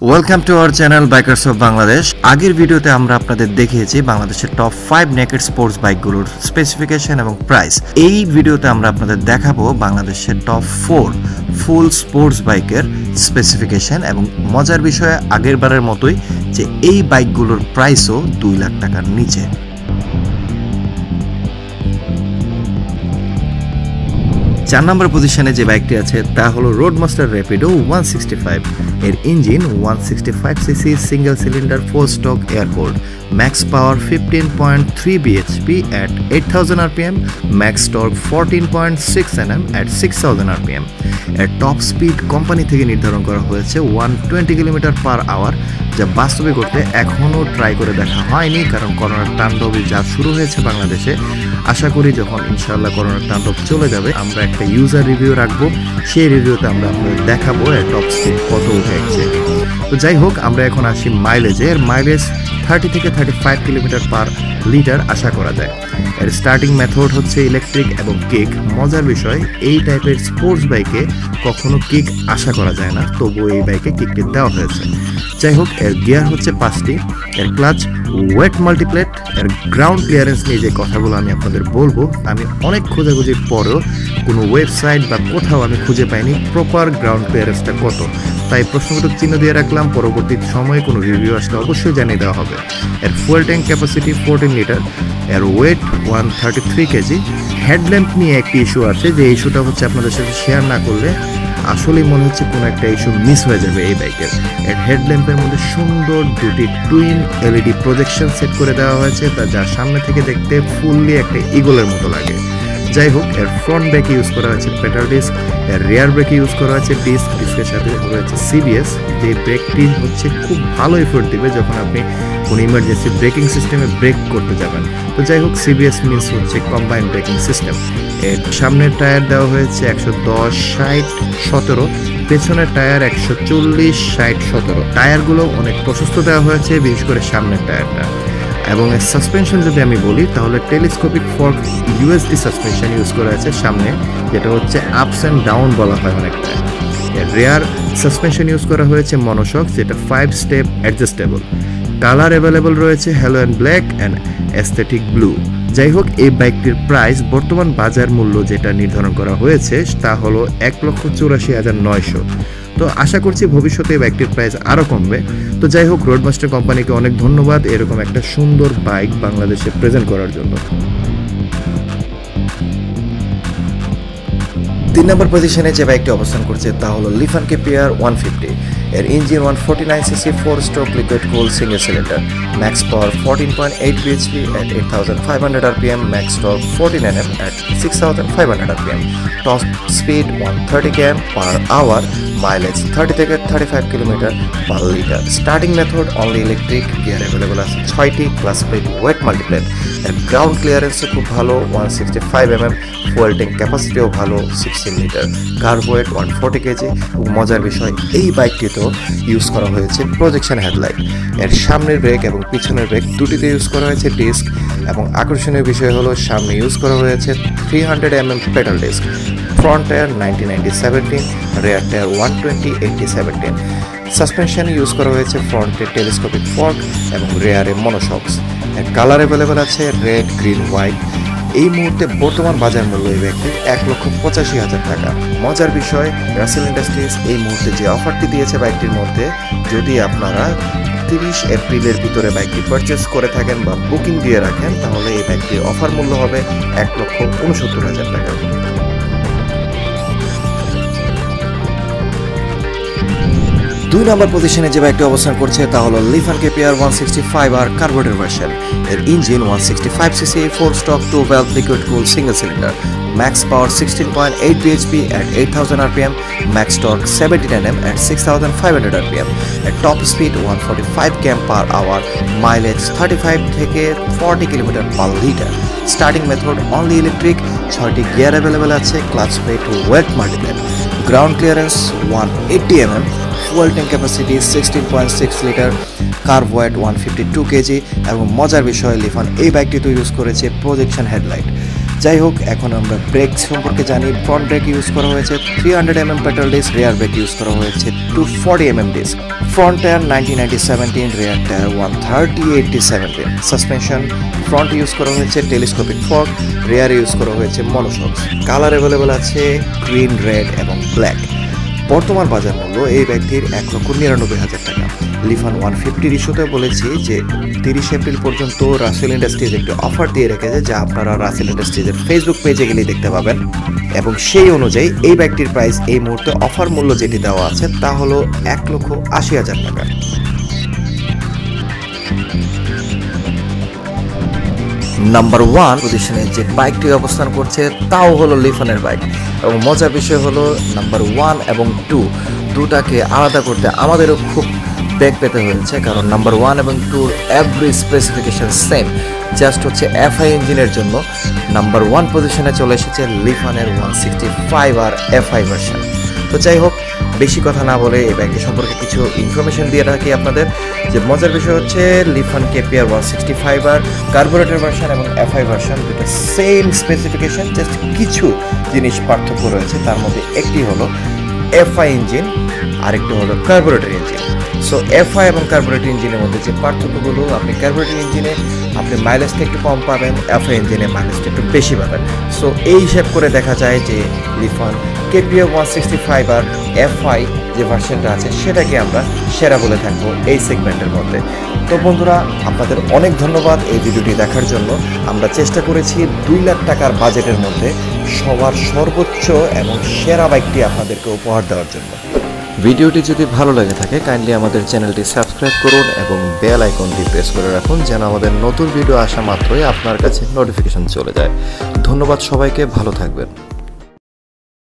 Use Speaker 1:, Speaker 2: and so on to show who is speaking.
Speaker 1: Welcome to our channel bikers of Bangladesh আগের ভিডিওতে আমরা আপনাদের দেখিয়েছি বাংলাদেশের টপ ফাইভ নেকেড স্পোর্টস বাইকগুলোর স্পেসিফিকেশন এবং প্রাইস এই ভিডিওতে আমরা আপনাদের দেখাবো বাংলাদেশের টপ ফোর ফুল স্পোর্টস বাইকের স্পেসিফিকেশন এবং মজার বিষয়ে আগেরবারের মতোই যে এই বাইকগুলোর প্রাইসও দুই লাখ টাকার নিচে। চার নম্বর পজিশনে যে বাইকটি আছে, তা হলো road master rapido one sixty five এর engine one sixty five CC single cylinder four stroke airport max power fifteen point three BHP at eight thousand RPM max torque fourteen point six N M at six thousand RPM top speed company থেকে নির্ধারণ করা হয়েছে one twenty kilometre per hour যা বাস্তবে করতে এখনও try করে দেখা হয়নি, কারণ করোনার তাণ্ডবই যা শুরু হয়েছে বাংলাদেশে। আশা করি যখন ইনশাল্লাহ করোনার তাণ্ডব চলে যাবে, আমরা একটা ইউজার রিভিউ রাখব, সেই রিভিউতে আমরা আপনাদের দেখাবো টপ স্পিড কত উঠে এক্স্যাক্টলি তো যাই হোক, আমরা এখন আসি মাইলেজে এর মাইলেজ থার্টি থেকে thirty five kilometre per litre আশা করা যায়। এর স্টার্টিং মেথড হচ্ছে ইলেকট্রিক এবং কেক মজার বিষয়, এই টাইপের স্পোর্টস বাইকে কখনো কিক আশা করা যায় না, তবুও এই বাইকে কিকটি দেওয়া হয়েছে। যাই হোক, এর গিয়ার হচ্ছে পাঁচটি, এর ক্লাচ ওয়েট মাল্টিপ্লেট এর গ্রাউন্ড ক্লিয়ারেন্স নিয়ে যে কথাগুলো আমি আপনাদের বলব, আমি অনেক খোঁজাখুঁজির পরেও কোনো ওয়েবসাইট বা কোথাও আমি খুঁজে পাইনি প্রপার গ্রাউন্ড ক্লিয়ারেন্সটা কত। তাই প্রশ্নবোধক চিহ্ন দিয়ে রাখলাম, পরবর্তী সময়ে কোনো রিভিউ আসলে অবশ্যই জানিয়ে দেওয়া হবে। এর fuel tank capacity fourteen litre এর weight one thirty three KG headlamp নিয়ে একটি ইস্যু আছে যে ইস্যুটা হচ্ছে আপনাদের সাথে শেয়ার না করলে আসলেই মনে হচ্ছে কোনো একটা ইস্যু মিস হয়ে যাবে এই বাইকের। এর হেডল্যাম্পের মধ্যে সুন্দর দুটি টুইন এলইডি প্রজেকশন সেট করে দেওয়া হয়েছে, তা যা সামনে থেকে দেখতে ফুললি একটা ইগলের মতো লাগে। যাই হোক, এর ফ্রন্ট ব্রেকে ইউজ করা হয়েছে পেটাল ডিস্ক এর রিয়ার ব্রেকে ইউজ করা হয়েছে ডিস্ক ডিস্কের সাথে রয়েছে সিবিএস যে ব্রেকটি হচ্ছে খুব ভালো এফোর্ট দিবে যখন আপনি কোনো ইমার্জেন্সি ব্রেকিং সিস্টেমে ব্রেক করতে যাবেন। তো যাই হোক সিবিএস মিনস হচ্ছে কম্বাইন ব্রেকিং সিস্টেম এর সামনের টায়ার দেওয়া হয়েছে একশো দশ ষাট সতেরো, পেছনের টায়ার একশো চল্লিশ ষাট সতেরো। টায়ারগুলো অনেক প্রশস্ত দেওয়া হয়েছে, বিশেষ করে সামনের টায়ারটা এবং সাসপেনশন যদি আমি বলি, তাহলে telescopic fork USD suspension use করা আছে সামনে, যেটা হচ্ছে আপস অ্যান্ড ডাউন বলা হয় অনেকটা। রেয়ার সাসপেনশন ইউজ করা হয়েছে মনোশক যেটা five step adjustable colour available রয়েছে yellow and black and aesthetic blue যাই হোক, এই বাইকটির প্রাইস বর্তমান বাজার মূল্য যেটা নির্ধারণ করা হয়েছে, তা হলো এক লক্ষ চুরাশি হাজার নয়শো। তো আশা করছি ভবিষ্যতে এই বাইকটির প্রাইস আরও কমবে। তো যাই হোক রোডমাস্টার কোম্পানিকে অনেক ধন্যবাদ এরকম একটা সুন্দর বাইক বাংলাদেশে প্রেজেন্ট করার জন্য। তিন নম্বর পজিশনে যে বাইকটি অবস্থান করছে, তা হলো লিফান কেপিয়ার ওয়ান ফিফটি এর engine one forty nine CC four stroke liquid cool single cylinder max power fourteen point eight BHP at eight thousand five hundred RPM max torque fourteen N M at six thousand five hundred R RPM top speed one thirty KM per hour mileage thirty থেকে thirty five kilometre per litre starting method only electric gear available আছে ছয়টি clutch plate wet multiplate এর ground ক্লিয়ারেন্সও খুব ভালো one sixty five M M fuel tank ক্যাপাসিটিও ভালো sixteen litre kerb weight one forty KG মজার বিষয়, এই বাইকটিতেও ইউজ করা হয়েছে প্রজেকশন হেডলাইট এর সামনের ব্রেক এবং পিছনের ব্রেক দুটিতে ইউজ করা হয়েছে ডিস্ক এবং আকর্ষণীয় বিষয় হলো সামনে ইউজ করা হয়েছে three hundred M M petal disc front tyre ninety ninety seventeen rear tyre one twenty eighty seventeen suspension use করা হয়েছে ফ্রন্টে টেলিস্কোপিক ফর্ক এবং রেয়ারে মনোশক্স কালার অ্যাভেলেবেল আছে রেড গ্রিন হোয়াইট এই মুহূর্তে বর্তমান বাজার মূল্য এই ব্যক্তির এক লক্ষ পঁচাশি হাজার টাকা। মজার বিষয় রাসেল ইন্ডাস্ট্রিজ এই মুহূর্তে যে অফারটি দিয়েছে বাইকটির মধ্যে, যদি আপনারা তিরিশ এপ্রিলের ভিতরে বাইকটি পারচেস করে থাকেন বা বুকিং দিয়ে রাখেন, তাহলে এই বাইকটির অফার মূল্য হবে এক লক্ষ উনসত্তর হাজার টাকা। দুই নম্বর পজিশনে যে বাইকটি অবস্থান করছে তা হলো Lifan KPR one sixty five R carburettor version এর engine one sixty five CC four stroke two valve liquid cool single cylinder max power sixteen point eight BHP at eight thousand RPM max torque N M at six thousand five hundred RPM এর top speed one forty five KM per hour mileage thirty five থেকে forty kilometre per litre starting method only electric ছয়টি gear available আছে clutch plate wet multiplate ground clearance one eighty M M fuel tank capacity sixteen point six litre kerb weight one fifty two KG এবং মজার বিষয়, লিফান, এই বাইকটি তো use করেছে projection headlight যাই হোক, এখন আমরা ব্রেক সম্পর্কে জানি। ফ্রন্ট ব্রেক ইউজ করা হয়েছে three hundred M M petrol disc rear brake use করা হয়েছে two forty M M disc front tyre ninety ninety seventeen rear tyre one thirty eighty seventeen suspension front use করা হয়েছে telescopic fork rear use করা হয়েছে monoshocks colour available আছে green red এবং black বর্তমান বাজার মূল্য এই ব্যক্তির এক লক্ষ নিরানব্বই হাজার টাকা। লিফান ওয়ান ফিফটির ইস্যুতে বলেছি যে, তিরিশ এপ্রিল পর্যন্ত রাসেল ইন্ডাস্ট্রিজ একটি অফার দিয়ে রেখেছে যা আপনারা রাসেল ইন্ডাস্ট্রিজের ফেসবুক পেজে গেলেই দেখতে পাবেন। এবং সেই অনুযায়ী এই ব্যাগটির প্রাইস এই মুহূর্তে অফার মূল্য যেটি দেওয়া আছে তা হলো এক লক্ষ আশি হাজার টাকা। নাম্বার ওয়ান পজিশনে যে বাইকটি অবস্থান করছে, তাও হলো লিফানের বাইক এবং মজার বিষয় হলো নাম্বার ওয়ান এবং টু দুটাকে আলাদা করতে আমাদেরও খুব ব্যাগ পেতে হয়েছে, কারণ নাম্বার ওয়ান এবং টুর এভরি স্পেসিফিকেশন সেম জাস্ট হচ্ছে এফআই ইঞ্জিনের জন্য নাম্বার ওয়ান পজিশনে চলে এসেছে লিফানের one sixty five R FI version তো যাই হোক বেশি কথা না বলে এই ব্যাগটি সম্পর্কে কিছু ইনফরমেশন দিয়ে রাখি আপনাদের। যে মজার বিষয় হচ্ছে, Lifan KPR one sixty five R carburettor version এবং এফআই ভার্সন দুটো সেম স্পেসিফিকেশন জাস্ট কিছু জিনিস পার্থক্য রয়েছে। তার মধ্যে একটি হলো এফআই ইঞ্জিন আরেকটি হলো কার্বোরেটর ইঞ্জিন সো এফআই এবং কার্বোরেটর ইঞ্জিনের মধ্যে যে পার্থক্যগুলো, আপনি কার্বোরেটর ইঞ্জিনে আপনি মাইলেজটা একটু কম পাবেন এফআই ইঞ্জিনে মাইলেজটা একটু বেশি পাবেন। সো এই হিসাব করে দেখা যায় যে Lifan KPR one sixty five R FI যে ভার্সনটা আছে, সেটাকে আমরা সেরা বলে থাকব এই সেগমেন্টের মধ্যে। তো বন্ধুরা, আপনাদের অনেক ধন্যবাদ এই ভিডিওটি দেখার জন্য। আমরা চেষ্টা করেছি দুই লাখ টাকার বাজেটের মধ্যে সবার সর্বোচ্চ এবং সেরা বাইকটি আপনাদেরকে উপহার দেওয়ার জন্য। ভিডিওটি যদি ভালো লাগে থাকে কাইন্ডলি আমাদের চ্যানেলটি সাবস্ক্রাইব করুন এবং বেল আইকনটি প্রেস করে রাখুন যেন আমাদের নতুন ভিডিও আসা মাত্রই আপনার কাছে নোটিফিকেশন চলে যায়। ধন্যবাদ সবাইকে, ভালো থাকবেন।